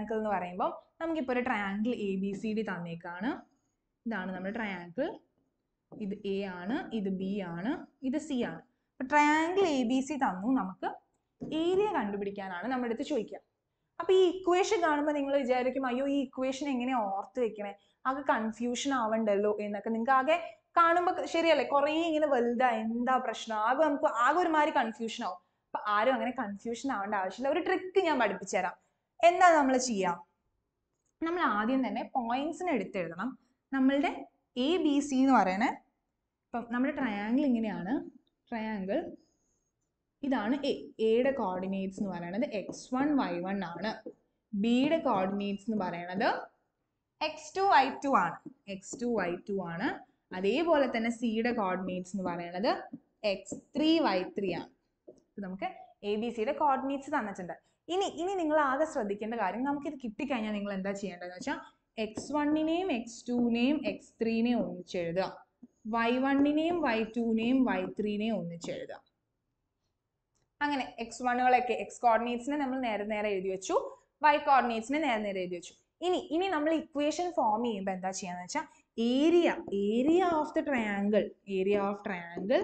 Triangle എന്ന് പറയുമ്പോൾ നമുക്കിപ്പോൾ ഒരു triangle A B C D തന്നേക്കാണ്. ഇതാണ് നമ്മുടെ ട്രയാങ്കിൾ ഇത് എ ആണ് ഇത് ബി ആണ് ഇത് സി ആണ്. അപ്പൊ ട്രയാങ്കിൾ എ ബി സി തന്നു. നമുക്ക് ഏരിയ കണ്ടുപിടിക്കാനാണ് നമ്മുടെ അടുത്ത് ചോദിക്കുക. അപ്പൊ ഈ ഇക്വേഷൻ കാണുമ്പോൾ നിങ്ങൾ വിചാരിക്കും അയ്യോ ഈ ഇക്വേഷൻ എങ്ങനെ ഓർത്ത് വെക്കണേ? ആകെ കൺഫ്യൂഷൻ ആവണ്ടല്ലോ എന്നൊക്കെ നിങ്ങൾക്ക് ആകെ കാണുമ്പോൾ ശരിയല്ലേ? കുറേ ഇങ്ങനെ വലുതാ എന്താ പ്രശ്നം? ആകെ നമുക്ക് ആകെ ഒരുമാതിരി കൺഫ്യൂഷൻ ആവും. അപ്പൊ ആരും അങ്ങനെ കൺഫ്യൂഷൻ ആവേണ്ട ആവശ്യമില്ല. ഒരു ട്രിക്ക് ഞാൻ പഠിപ്പിച്ചു തരാം എന്താ നമ്മൾ ചെയ്യാം? നമ്മൾ ആദ്യം തന്നെ പോയിന്റ്സിന് എടുത്തെഴുതണം. നമ്മളുടെ എ ബി സി എന്ന് പറയണ. ഇപ്പം നമ്മുടെ ട്രയാങ്കിൾ ഇങ്ങനെയാണ്. ട്രയാങ്കിൾ ഇതാണ് എ എയുടെ കോർഡിനേറ്റ്സ് എന്ന് പറയുന്നത് എക്സ് വൺ വൈ വൺ ആണ്. ബിയുടെ കോർഡിനേറ്റ്സ് എന്ന് പറയുന്നത് എക്സ് ടു വൈ ടു ആണ്. എക്സ് ടു വൈ ടു ആണ്. അതേപോലെ തന്നെ സിയുടെ കോർഡിനേറ്റ്സ് എന്ന് പറയുന്നത് എക്സ് ത്രീ വൈ ത്രീ ആണ്. നമുക്ക് എ ബി സിയുടെ കോർഡിനേറ്റ്സ് തന്നിട്ടുണ്ട്. ഇനി ഇനി നിങ്ങൾ ആകെ ശ്രദ്ധിക്കേണ്ട കാര്യം നമുക്കിത് കിട്ടിക്കഴിഞ്ഞാൽ നിങ്ങൾ എന്താ ചെയ്യേണ്ടതെന്ന് വെച്ചാൽ എക്സ് വണ്ണിനെയും എക്സ് ടുവിനെയും എക്സ് ത്രീനെയും ഒന്നിച്ച് എഴുതുക. വൈ വണ്ണിനെയും വൈ ടുവിനെയും വൈ ത്രീനെയും ഒന്നിച്ച് എഴുതുക. അങ്ങനെ എക്സ് വണ്ണുകളൊക്കെ എക്സ് കോർഡിനേറ്റ്സിനെ നമ്മൾ നേരെ നേരെ എഴുതി വെച്ചു. വൈ കോർഡിനേറ്റ്സിനെ നേരെ നേരെ എഴുതി വെച്ചു. ഇനി ഇനി നമ്മൾ ഇക്വേഷൻ ഫോം ചെയ്യുമ്പോൾ എന്താ ചെയ്യാന്ന് വെച്ചാൽ area area of the triangle area of triangle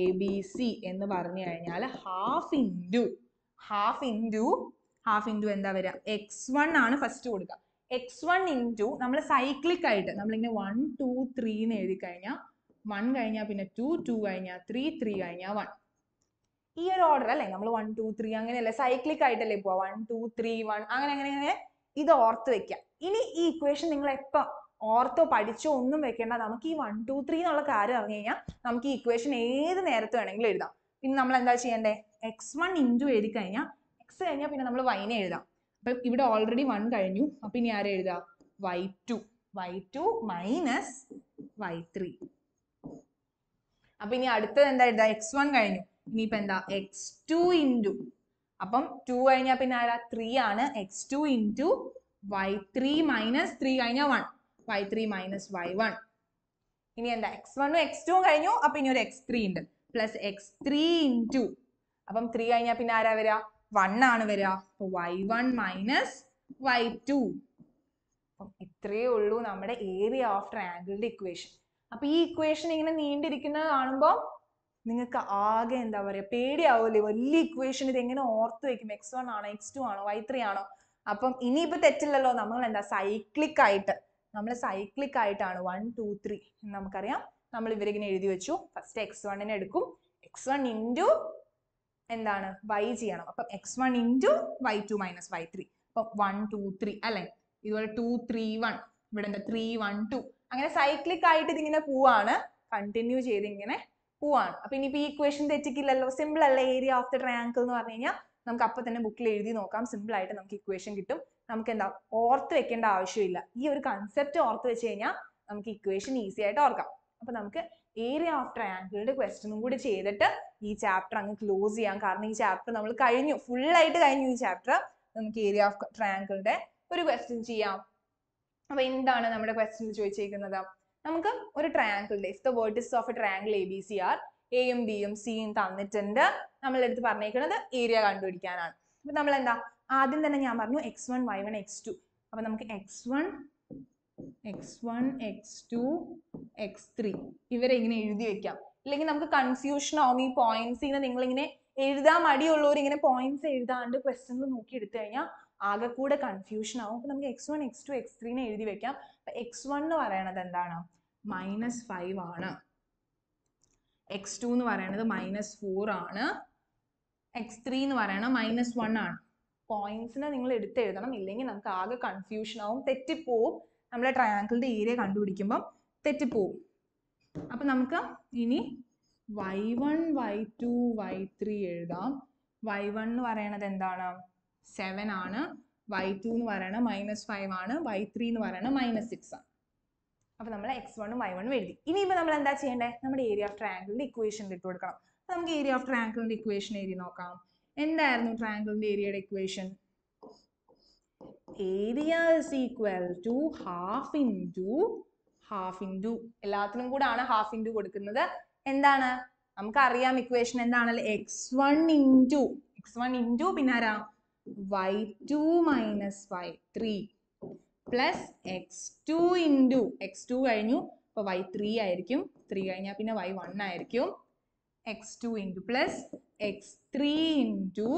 A B C എന്ന് പറഞ്ഞു കഴിഞ്ഞാൽ half into half into half into എന്താ വരിക എക്സ് വൺ ആണ് ഫസ്റ്റ് കൊടുക്കുക എക്സ് വൺ ഇന്റു നമ്മൾ സൈക്ലിക് ആയിട്ട് നമ്മളിങ്ങനെ വൺ ടു ത്രീ എന്ന് എഴുതി കഴിഞ്ഞാൽ വൺ കഴിഞ്ഞാൽ പിന്നെ ടു ടു കഴിഞ്ഞാൽ ത്രീ ത്രീ കഴിഞ്ഞാൽ വൺ ഈ ഒരു ഓർഡർ അല്ലേ? നമ്മൾ വൺ ടു ത്രീ അങ്ങനെയല്ലേ? സൈക്ലിക് ആയിട്ടല്ലേ പോവാ? വൺ ടു ത്രീ വൺ അങ്ങനെ അങ്ങനെ അങ്ങനെ ഇത് ഓർത്ത് വെക്കുക ഇനി ഈ ഇക്വേഷൻ നിങ്ങൾ എപ്പോൾ ഓർത്തോ പഠിച്ചോ ഒന്നും വെക്കേണ്ട. നമുക്ക് ഈ വൺ ടു ത്രീ എന്നുള്ള കാര്യം അറിഞ്ഞു കഴിഞ്ഞാൽ നമുക്ക് ഈ ഇക്വേഷൻ ഏത് നേരത്ത് വേണമെങ്കിലും എഴുതാം. പിന്നെ നമ്മൾ എന്താ ചെയ്യണ്ടേ? എക്സ് വൺ ഇന്റു എഴുതി കഴിഞ്ഞാൽ എക്സ് കഴിഞ്ഞാൽ പിന്നെ നമ്മൾ വൈനെ എഴുതാം. അപ്പം ഇവിടെ ഓൾറെഡി വൺ കഴിഞ്ഞു. അപ്പം ഇനി ആരെ എഴുതാം? Y two y two minus y three അപ്പൊ ഇനി അടുത്തത് എന്താ എഴുതാ? എക്സ് വൺ കഴിഞ്ഞു. ഇനിയിപ്പോൾ എന്താ? എക്സ് ടു ഇന്റു അപ്പം ടു കഴിഞ്ഞാൽ പിന്നെ ആരാ? ത്രീ ആണ്. X two into y three minus three കഴിഞ്ഞാൽ one y three minus y one ഇനി എന്താ? എക്സ് വണ്ണും എക്സ് ടുവും കഴിഞ്ഞു. അപ്പൊ ഇനി ഒരു എക്സ് ത്രീ ഉണ്ട്. പ്ലസ് എക്സ് ത്രീ ഇന്റു അപ്പം ത്രീ കഴിഞ്ഞാൽ പിന്നെ ആരാ വരിക വൺ ആണ് വരിക അപ്പൊ y one minus y two അപ്പം ഇത്രയേ ഉള്ളൂ നമ്മുടെ ഏരിയ ഓഫ് ട്രയാങ്കിളിന്റെ ഇക്വേഷൻ അപ്പൊ ഈ ഇക്വേഷൻ ഇങ്ങനെ നീണ്ടിരിക്കുന്നത് കാണുമ്പോൾ നിങ്ങൾക്ക് ആകെ എന്താ പറയുക പേടിയാവൂലേ വലിയ ഇക്വേഷൻ ഇത് എങ്ങനെ ഓർത്ത് വെക്കും? എക്സ് വൺ ആണോ എക്സ് ടു ആണോ വൈ ത്രീ ആണോ? അപ്പം ഇനിയിപ്പോൾ തെറ്റില്ലല്ലോ. നമ്മൾ എന്താ സൈക്ലിക് ആയിട്ട് നമ്മൾ സൈക്ലിക് ആയിട്ടാണ് വൺ ടു ത്രീ നമുക്കറിയാം. നമ്മൾ ഇവരിങ്ങനെ എഴുതി വെച്ചു. ഫസ്റ്റ് എക്സ് വണ്ണിനെ എടുക്കും. എക്സ് വൺ ഇന്റു എന്താണ്? വൈ ചെയ്യണം. അപ്പം x one into y two minus y three അപ്പം വൺ ടു ത്രീ അല്ലെ? ഇതുപോലെ ടു ത്രീ വൺ ഇവിടെ എന്താ? ത്രീ വൺ ടു അങ്ങനെ സൈക്ലിക് ആയിട്ട് ഇതിങ്ങനെ പോവാണ്. കണ്ടിന്യൂ ചെയ്ത് ഇങ്ങനെ പോവാണ്. അപ്പൊ ഇനിയിപ്പോ ഈ ഇക്വേഷൻ തെറ്റിക്കില്ലല്ലോ. സിമ്പിൾ അല്ല? ഏരിയ ഓഫ് ദ ട്രയാങ്കിൾ എന്ന് പറഞ്ഞു കഴിഞ്ഞാൽ നമുക്ക് അപ്പൊ തന്നെ ബുക്കിൽ എഴുതി നോക്കാം. സിമ്പിൾ ആയിട്ട് നമുക്ക് ഇക്വേഷൻ കിട്ടും. നമുക്ക് എന്താ? ഓർത്ത് വെക്കേണ്ട ആവശ്യമില്ല. ഈ ഒരു കൺസെപ്റ്റ് ഓർത്ത് വെച്ച് കഴിഞ്ഞാൽ നമുക്ക് ഇക്വേഷൻ ഈസി ആയിട്ട് ഓർക്കാം. അപ്പൊ നമുക്ക് ഏരിയ ഓഫ് ട്രയാങ്കിളിന്റെ ക്വസ്റ്റ്യനും കൂടി ചെയ്തിട്ട് ഈ ചാപ്റ്റർ അങ്ങ് ക്ലോസ് ചെയ്യാം. കാരണം ഈ ചാപ്റ്റർ നമ്മൾ കഴിഞ്ഞു. ഫുൾ ആയിട്ട് കഴിഞ്ഞു ഈ ചാപ്റ്റർ നമുക്ക് ഏരിയ ഓഫ് ട്രയാങ്കിളിന്റെ ഒരു ക്വസ്റ്റ്യൻ ചെയ്യാം. അപ്പൊ എന്താണ് നമ്മുടെ ക്വസ്റ്റ്യനിൽ ചോദിച്ചിരിക്കുന്നത് നമുക്ക് ഒരു ട്രയാങ്കിളിന്റെ if the vertices of a triangle A B C are എയും ബിയും സിയും തന്നിട്ടുണ്ട്. നമ്മളെടുത്ത് പറഞ്ഞേക്കുന്നത് ഏരിയ കണ്ടുപിടിക്കാനാണ്. അപ്പൊ നമ്മൾ എന്താ ആദ്യം തന്നെ ഞാൻ പറഞ്ഞു x one y one x two അപ്പൊ നമുക്ക് x one x one x two x three ഇവരെ ഇങ്ങനെ എഴുതി വെക്കാം? ഇല്ലെങ്കിൽ നമുക്ക് കൺഫ്യൂഷൻ ആവും. ഈ ഇങ്ങനെ നിങ്ങളിങ്ങനെ എഴുതാൻ മടിയുള്ളവർ ഇങ്ങനെ പോയിന്റ്സ് എഴുതാണ്ട് ക്വസ്റ്റ്യൻസ് നോക്കി എടുത്തു കഴിഞ്ഞാൽ ആകെ കൂടെ കൺഫ്യൂഷൻ ആവും. അപ്പൊ നമുക്ക് x one x two x ത്രീനെ എഴുതി വെക്കാം. അപ്പൊ എക്സ് വൺ എന്ന് പറയണത് എന്താണ്? മൈനസ് ഫൈവ് ആണ്. എക്സ് ടു എന്ന് പറയണത് മൈനസ് ഫോർ ആണ്. എക്സ് ത്രീ എന്ന് പറയണത് മൈനസ് വൺ ആണ്. പോയിന്റ്സിനെ നിങ്ങൾ എടുത്ത് എഴുതണം ഇല്ലെങ്കിൽ നമുക്ക് ആകെ കൺഫ്യൂഷൻ ആവും. തെറ്റിപ്പോവും. നമ്മളെ ട്രയാങ്കിളിന്റെ ഏരിയ കണ്ടുപിടിക്കുമ്പം തെറ്റിപ്പോവും. അപ്പൊ നമുക്ക് ഇനി y one y two y three എഴുതാം. വൈ വൺ എന്ന് പറയണത് എന്താണ്? സെവൻ ആണ്. വൈ ടു എന്ന് പറയണത് മൈനസ് ഫൈവ് ആണ്. വൈ ത്രീ എന്ന് പറയണത് മൈനസ് സിക്സ് ആണ്. അപ്പൊ നമ്മൾ എക്സ് വണ്ണും വൈ വണ്ണും എഴുതി. ഇനിയിപ്പോൾ നമ്മൾ എന്താ ചെയ്യേണ്ടത് നമ്മുടെ ഏരിയ ഓഫ് ട്രയാങ്കിളിന്റെ ഇക്വേഷൻ ഇട്ട് കൊടുക്കണം. നമുക്ക് ഏരിയ ഓഫ് ട്രയാങ്കിളിന്റെ ഇക്വേഷൻ എഴുതി നോക്കാം. എന്തായിരുന്നു ട്രയാങ്കിളിന്റെ ഏരിയയുടെ equation area is equal to half into half into എല്ലാത്തിനും കൂടെ ആണ് ഹാഫ് ഇന്റു കൊടുക്കുന്നത്. എന്താണ്? നമുക്കറിയാം equation എന്താണല്ലോ? X one into x one into പിന്നെ ആരാ? Y two minus y three plus x two into x two കഴിഞ്ഞു. അപ്പോൾ വൈ ത്രീ ആയിരിക്കും. ത്രീ കഴിഞ്ഞാൽ പിന്നെ വൈ വൺ ആയിരിക്കും. X two into plus x three into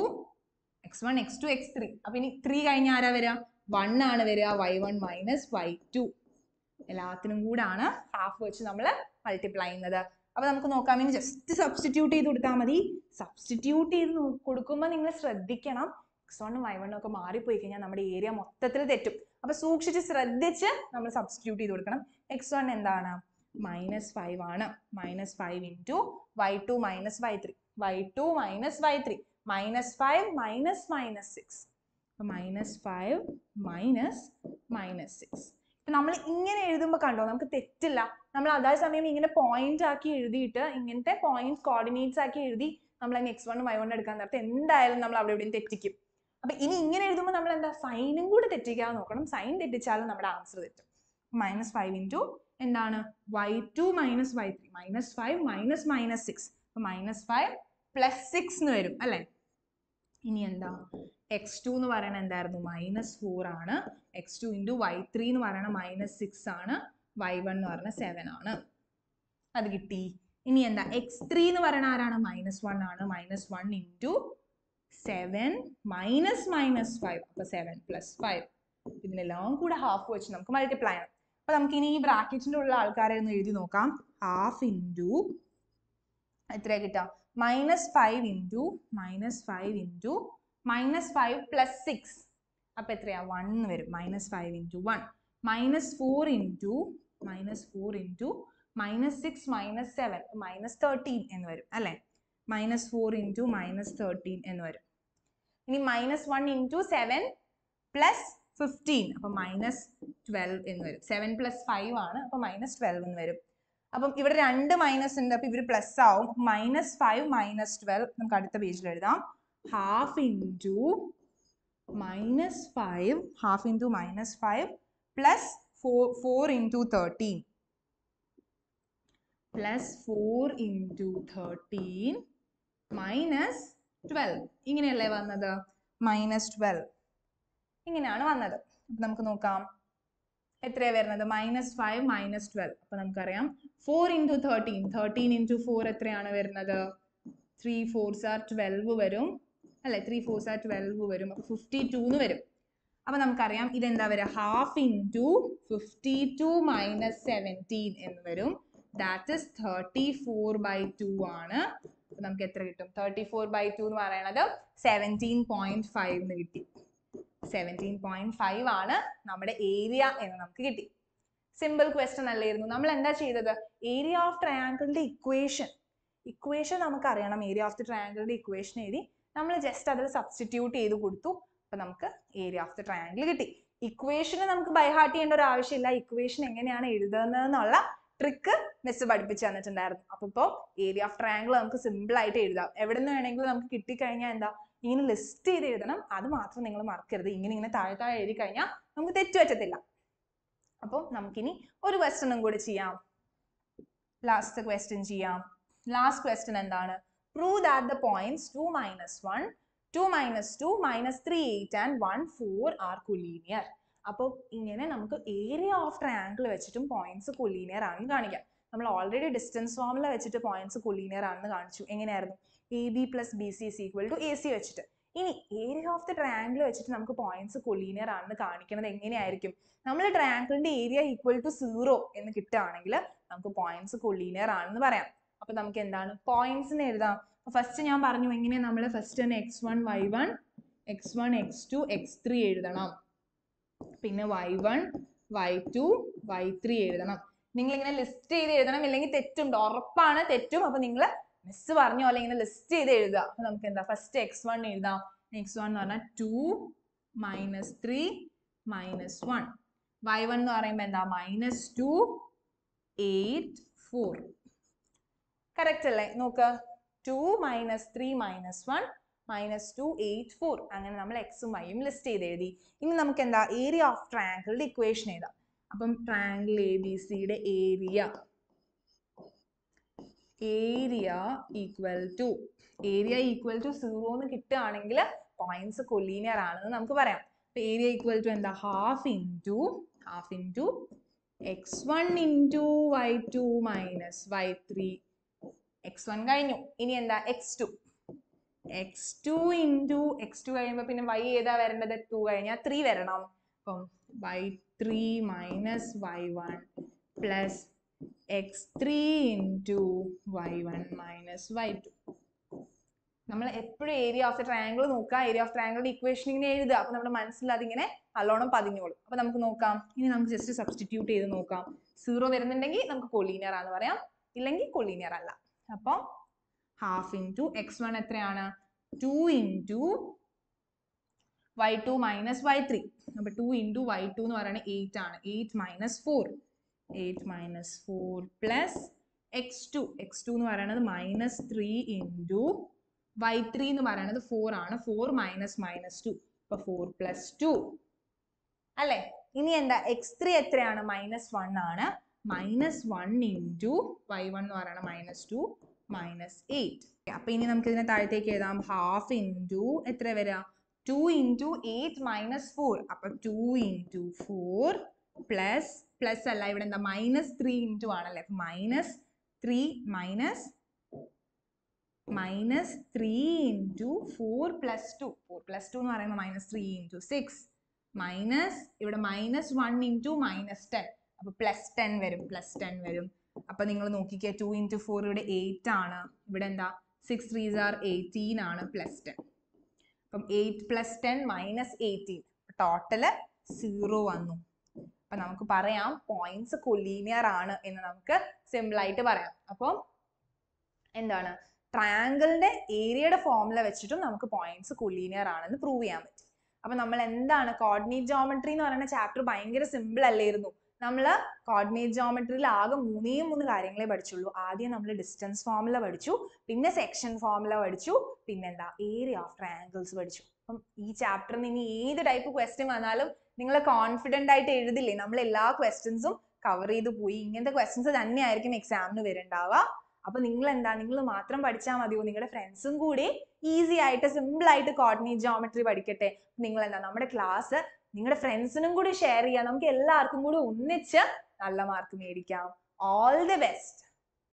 x one x two x three അപ്പം ഇനി ത്രീ കഴിഞ്ഞാൽ ആരാ വരിക വൺ ആണ് വരിക y one minus y two എല്ലാത്തിനും കൂടാണ് ഹാഫ് വെച്ച് നമ്മൾ മൾട്ടിപ്ലൈ ചെയ്യുന്നത്. അപ്പോൾ നമുക്ക് നോക്കാം. ഇനി ജസ്റ്റ് സബ്സ്റ്റിറ്റ്യൂട്ട് ചെയ്ത് കൊടുത്താൽ മതി. സബ്സ്റ്റിറ്റ്യൂട്ട് ചെയ്ത് കൊടുക്കുമ്പോൾ നിങ്ങൾ ശ്രദ്ധിക്കണം. എക്സ് വണ്ണും വൈ വണ്ണും ഒക്കെ മാറിപ്പോയി കഴിഞ്ഞാൽ നമ്മുടെ ഏരിയ മൊത്തത്തിൽ തെറ്റും. അപ്പോൾ സൂക്ഷിച്ച് ശ്രദ്ധിച്ച് നമ്മൾ സബ്സ്റ്റിറ്റ്യൂട്ട് ചെയ്ത് കൊടുക്കണം. എക്സ് വൺ എന്താണ്? മൈനസ് ഫൈവ് ആണ്. Minus five into y two minus y three y two minus y three minus five minus minus six minus five minus minus six ഇപ്പം നമ്മൾ ഇങ്ങനെ എഴുതുമ്പോൾ കണ്ടോ നമുക്ക് തെറ്റില്ല. നമ്മൾ അതേ സമയം ഇങ്ങനെ പോയിന്റ് ആക്കി എഴുതിയിട്ട് ഇങ്ങനത്തെ പോയിന്റ് കോർഡിനേറ്റ്സ് ആക്കി എഴുതി നമ്മൾ അതിന് എക്സ് വൺ വൈ വൺ എടുക്കാൻ നേരത്തെ എന്തായാലും നമ്മൾ അവിടെ എവിടെയും തെറ്റിക്കും. അപ്പം ഇനി ഇങ്ങനെ എഴുതുമ്പോൾ നമ്മൾ എന്താ സൈനും കൂടി തെറ്റിക്കാതെ നോക്കണം. സൈൻ തെറ്റിച്ചാലും നമ്മുടെ ആൻസർ തെറ്റും. മൈനസ് ഫൈവ് ഇന്റു എന്താണ്? Y two minus y three minus five minus minus six അപ്പം മൈനസ് ഫൈവ് പ്ലസ് സിക്സ് എന്ന് വരും അല്ലേ? ഇനി എന്താ? എക്സ് ടു എന്ന് പറയുന്നത് എന്തായിരുന്നു? മൈനസ് ഫോർ ആണ്. X two into y three എന്ന് പറയുന്നത് മൈനസ് സിക്സ് ആണ്. വൈ വൺ എന്ന് പറയുന്നത് സെവൻ ആണ്. അത് കിട്ടി. ഇനി എന്താ? എക്സ് ത്രീ എന്ന് പറയുന്ന ആരാണ്? മൈനസ് വൺ ആണ്. Minus one into seven minus minus five അപ്പൊ സെവൻ പ്ലസ് ഫൈവ് ഇതിനെല്ലാം കൂടെ ഹാഫ് വെച്ച് നമുക്ക് മൾട്ടിപ്ലൈ ചെയ്യണം. അപ്പൊ നമുക്ക് ഇനി ഈ ബ്രാക്കറ്റിന്റെ ഉള്ള ആൾക്കാരെ ഒന്ന് എഴുതി നോക്കാം. ഹാഫ് ഇന്റു എത്രയാ കിട്ടുക? Minus five into minus five into minus five plus six അപ്പൊ എത്രയാ? വൺ വരും. Minus five into one minus four into minus four into minus six minus seven minus thirteen എന്ന് വരും അല്ലേ? Minus four into minus thirteen എന്ന് വരും. ഇനി minus one into seven plus fifteen അപ്പം മൈനസ് ട്വൽവ് എന്ന് വരും. സെവൻ പ്ലസ് ഫൈവ് ആണ്. അപ്പം മൈനസ് ട്വൽവ് എന്ന് വരും. അപ്പം ഇവിടെ രണ്ട് മൈനസ് ഉണ്ട്. അപ്പം ഇവർ പ്ലസ് ആവും. മൈനസ് ഫൈവ് മൈനസ് ട്വൽവ് നമുക്ക് അടുത്ത പേജിൽ എഴുതാം. Half into minus five half into minus five plus four four into thirteen plus four into thirteen minus twelve ഇങ്ങനെയല്ലേ വന്നത്? മൈനസ് ട്വൽവ് ഇങ്ങനെയാണ് വന്നത്. നമുക്ക് നോക്കാം. എത്രയാണ് വരുന്നത്? മൈനസ് ഫൈവ് മൈനസ് ട്വൽവ് അപ്പൊ നമുക്കറിയാം. Four into thirteen thirteen into four എത്രയാണ് വരുന്നത്? ത്രീ ഫോർസ് ആർ ട്വൽവ് വരും. അല്ലെ? ത്രീ ഫോർസ് ആർ ട്വൽവ് വരും. അപ്പൊ ഫിഫ്റ്റി ടു എന്ന് വരും. അപ്പൊ നമുക്കറിയാം ഇതെന്താ വരിക half into fifty two minus seventeen എന്ന് വരും. That is thirty four by two ആണ് നമുക്ക് എത്ര കിട്ടും? തേർട്ടി ഫോർ ബൈ ടു എന്ന് പറയണത് സെവന്റീൻ പോയിന്റ് ഫൈവ് എന്ന് കിട്ടി. സെവന്റീൻ പോയിന്റ് ഫൈവ് ആണ് നമ്മുടെ ഏരിയ എന്ന് നമുക്ക് കിട്ടി. സിമ്പിൾ ക്വസ്റ്റൻ അല്ലായിരുന്നു. നമ്മൾ എന്താ ചെയ്തത്? ഏരിയ ഓഫ് ട്രയാങ്കിളിന്റെ ഇക്വേഷൻ ഇക്വേഷൻ നമുക്ക് അറിയണം ഏരിയ ഓഫ് ദി ട്രയാങ്കിളിന്റെ ഇക്വേഷൻ എഴുതി നമ്മൾ ജസ്റ്റ് അതിൽ സബ്സ്റ്റിറ്റ്യൂട്ട് ചെയ്ത് കൊടുത്തു. അപ്പൊ നമുക്ക് ഏരിയ ഓഫ് ദി ട്രയാങ്കിൾ കിട്ടി. ഇക്വേഷന് നമുക്ക് ബൈഹാർട്ട് ചെയ്യേണ്ട ഒരു ആവശ്യമില്ല. ഇക്വേഷൻ എങ്ങനെയാണ് എഴുതുന്നതെന്നുള്ള ട്രിക്ക് മിസ് പഠിപ്പിച്ചു തന്നിട്ടുണ്ടായിരുന്നു. അപ്പൊ ഇപ്പോൾ ഏരിയ ഓഫ് ട്രയാങ്കിൾ നമുക്ക് സിമ്പിൾ ആയിട്ട് എഴുതാം. എവിടെ നിന്ന് വേണമെങ്കിലും നമുക്ക് കിട്ടിക്കഴിഞ്ഞാൽ എന്താ? ഇങ്ങനെ ലിസ്റ്റ് ചെയ്ത് എഴുതണം. അത് മാത്രം നിങ്ങൾ മറക്കരുത്. ഇങ്ങനെ ഇങ്ങനെ താഴെ താഴെ എഴുതി കഴിഞ്ഞാൽ നമുക്ക് തെറ്റു പറ്റത്തില്ല. അപ്പോൾ നമുക്കിനി ഒരു ക്വസ്റ്റ്യനും കൂടി ചെയ്യാം. ലാസ്റ്റ് ക്വസ്റ്റ്യൻ ചെയ്യാം. ലാസ്റ്റ് ക്വസ്റ്റ്യൻ എന്താണ്? Prove that the points two minus one two minus two minus three eight and one four are collinear അപ്പോൾ ഇങ്ങനെ നമുക്ക് ഏരിയ ഓഫ് ട്രയാങ്കിൾ വെച്ചിട്ടും പോയിന്റ്സ് കൊലീനിയർ ആണെന്ന് കാണിക്കാം. നമ്മൾ ഓൾറെഡി ഡിസ്റ്റൻസ് ഫോമിൽ വെച്ചിട്ട് പോയിന്റ്സ് കൊലീനിയർ ആണെന്ന് കാണിച്ചു. എങ്ങനെയായിരുന്നു? A B plus B C equal to A C വെച്ചിട്ട്. ഇനി ഏരിയ ഓഫ് ദി ട്രയാങ്കിൾ വെച്ചിട്ട് നമുക്ക് പോയിന്റ്സ് കൊളീനിയർ ആണെന്ന് കാണിക്കുന്നത് എങ്ങനെയായിരിക്കും? നമ്മൾ ട്രയാങ്കിളിന്റെ ഏരിയ ഈക്വൽ ടു സീറോ എന്ന് കിട്ടുകയാണെങ്കിൽ നമുക്ക് പോയിന്റ്സ് കൊളീനിയർ ആണെന്ന് പറയാം. അപ്പൊ നമുക്ക് എന്താണ്? പോയിന്റ്സിന് എഴുതാം. ഫസ്റ്റ് ഞാൻ പറഞ്ഞു എങ്ങനെയാ നമ്മൾ ഫസ്റ്റ് തന്നെ x one y one x one x two x three എഴുതണം. പിന്നെ y one y two y three എഴുതണം. നിങ്ങൾ ഇങ്ങനെ ലിസ്റ്റ് ചെയ്ത് എഴുതണം. ഇല്ലെങ്കിൽ തെറ്റുണ്ട്. ഉറപ്പാണ് തെറ്റും. അപ്പൊ നിങ്ങൾ മിസ് പറഞ്ഞ പോലെ ഇങ്ങനെ ലിസ്റ്റ് ചെയ്ത് എഴുതുക. അപ്പൊ നമുക്ക് എന്താ ഫസ്റ്റ് എക്സ് വൺ എഴുതാം. എക്സ് വൺ എന്ന് പറഞ്ഞാൽ two minus three minus one y one എന്ന് പറയുമ്പോൾ എന്താ? Minus two eight four correct അല്ലേ? നോക്ക്. Two minus three minus one minus two eight four അങ്ങനെ നമ്മൾ എക്സും വൈയും ലിസ്റ്റ് ചെയ്ത് എഴുതി. ഇനി നമുക്ക് എന്താ ഏരിയ ഓഫ് ട്രയാങ്കിളുടെ ഇക്വേഷൻ എഴുതാം. അപ്പം ട്രയാങ്കിൾ എ ബി സിയുടെ area area equal to area equal to zero എന്ന് കിട്ടുകയാണെങ്കിൽ പോയിന്റ്സ് കൊലീനിയർ ആണെന്ന് നമുക്ക് പറയാം. ഏരിയ ഈക്വൽ ടു എന്താ? Half into half into x one into y two minus y three x one കഴിഞ്ഞു. ഇനി എന്താ? X two x two into x two കഴിയുമ്പോൾ പിന്നെ വൈ ഏതാ വരേണ്ടത്? ടു കഴിഞ്ഞാൽ ത്രീ വരണം. അപ്പം y three minus y one plus x three into y one minus y two നമ്മൾ എപ്പോഴും ഏരിയ ഓഫ് ദ ട്രയാങ്കിൾ നോക്കുക. ഏരിയ ഓഫ് ട്രയാങ്കിളിന്റെ ഇക്വേഷൻ ഇങ്ങനെ എഴുതുക. അപ്പൊ നമ്മുടെ മനസ്സിൽ അതിങ്ങനെ നല്ലോണം പതിഞ്ഞോളും. അപ്പൊ നമുക്ക് നോക്കാം. ഇനി നമുക്ക് ജസ്റ്റ് സബ്സ്റ്റിറ്റ്യൂട്ട് ചെയ്ത് നോക്കാം. സീറോ വരുന്നുണ്ടെങ്കിൽ നമുക്ക് കൊളീനിയർ ആണെന്ന് പറയാം. ഇല്ലെങ്കിൽ കൊളീനിയർ അല്ല. അപ്പോൾ ഹാഫ് ഇന്റു എക്സ് വൺ എത്രയാണ്? Two into y two minus y three അപ്പൊ ടു ഇന്റു വൈ ടു എന്ന് പറയുന്നത് എയ്റ്റ് ആണ്. Eight minus four eight minus four plus x two. X two എന്ന് പറയുന്നത് minus three into y three എന്ന് പറയുന്നത് four ആണ്. ഫോർ മൈനസ് മൈനസ് ടു അപ്പൊ ഫോർ പ്ലസ് ടു അല്ലേ? ഇനി എന്താ? എക്സ് ത്രീ എത്രയാണ്? മൈനസ് വൺ ആണ്. Minus one into y one എന്ന് പറയുന്നത് മൈനസ് ടു മൈനസ് എയ്റ്റ് അപ്പൊ ഇനി നമുക്ക് ഇതിനെ താഴത്തേക്ക് എഴുതാം. ഹാഫ് ഇന്റു എത്ര വരാ? Two into eight minus four അപ്പൊ two into four plus plus അല്ല ഇവിടെ എന്താ മൈനസ് ത്രീ ഇന്റു ആണല്ലേ? Minus three minus minus three into four plus two four plus two എന്ന് പറയുമ്പോൾ minus three into six minus ഇവിടെ minus one into minus ten അപ്പൊ plus ten വരും plus ten വരും. അപ്പൊ നിങ്ങൾ നോക്കിക്കേ ടു ഇന്റു ഫോർ ഇവിടെ എയ്റ്റ് ആണ്. ഇവിടെ എന്താ? സിക്സ് ത്രീസ് ആർ എയ്റ്റീൻ ആണ് പ്ലസ് ടെൻ അപ്പം eight plus ten minus eighteen total zero വന്നു. അപ്പൊ നമുക്ക് പറയാം പോയിന്റ്സ് കൊലീനിയർ ആണ് എന്ന് നമുക്ക് സിമ്പിൾ ആയിട്ട് പറയാം. അപ്പം എന്താണ്? ട്രയാങ്കിളിന്റെ ഏരിയയുടെ ഫോർമുല വെച്ചിട്ടും നമുക്ക് പോയിന്റ്സ് കൊലീനിയർ ആണെന്ന് പ്രൂവ് ചെയ്യാൻ പറ്റും. അപ്പൊ നമ്മൾ എന്താണ് കോർഡിനേറ്റ് ജോമെട്രി എന്ന് പറയുന്ന ചാപ്റ്റർ ഭയങ്കര സിമ്പിൾ അല്ലായിരുന്നു. നമ്മൾ കോർഡിനേറ്റ് ജോമെട്രിയിൽ ആകെ മൂന്നേ മൂന്ന് കാര്യങ്ങളെ പഠിച്ചുള്ളൂ. ആദ്യം നമ്മൾ ഡിസ്റ്റൻസ് ഫോർമുല പഠിച്ചു പിന്നെ സെക്ഷൻ ഫോർമുല പഠിച്ചു പിന്നെന്താ ഏരിയ ഓഫ് ട്രയാങ്കിൾസ് പഠിച്ചു. അപ്പം ഈ ചാപ്റ്ററിൽ നിന്ന് ഏത് ടൈപ്പ് ക്വസ്റ്റ്യൻ വന്നാലും നിങ്ങൾ കോൺഫിഡന്റ് ആയിട്ട് എഴുതില്ലേ? നമ്മൾ എല്ലാ ക്വസ്റ്റ്യൻസും കവർ ചെയ്ത് പോയി. ഇങ്ങനത്തെ ക്വസ്റ്റ്യൻസ് തന്നെയായിരിക്കും എക്സാമിന് വരുന്നുണ്ടാവുക അപ്പൊ നിങ്ങൾ എന്താ നിങ്ങൾ മാത്രം പഠിച്ചാൽ മതിയോ? നിങ്ങളുടെ ഫ്രണ്ട്സും കൂടി ഈസി ആയിട്ട് സിമ്പിൾ ആയിട്ട് കോർഡിനേറ്റ് ജോമെട്രി പഠിക്കട്ടെ. നിങ്ങൾ എന്താ നമ്മുടെ ക്ലാസ് നിങ്ങളുടെ ഫ്രണ്ട്സിനും കൂടി ഷെയർ ചെയ്യാം. നമുക്ക് എല്ലാവർക്കും കൂടി ഒന്നിച്ച് നല്ല മാർക്ക് മേടിക്കാം. All the best